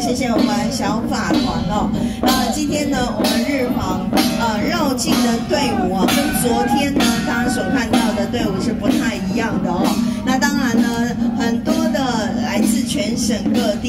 谢谢我们小法团哦。那今天呢，我们日防呃绕境的队伍啊，跟昨天呢大家所看到的队伍是不太一样的哦。那当然呢，很多的来自全省各地。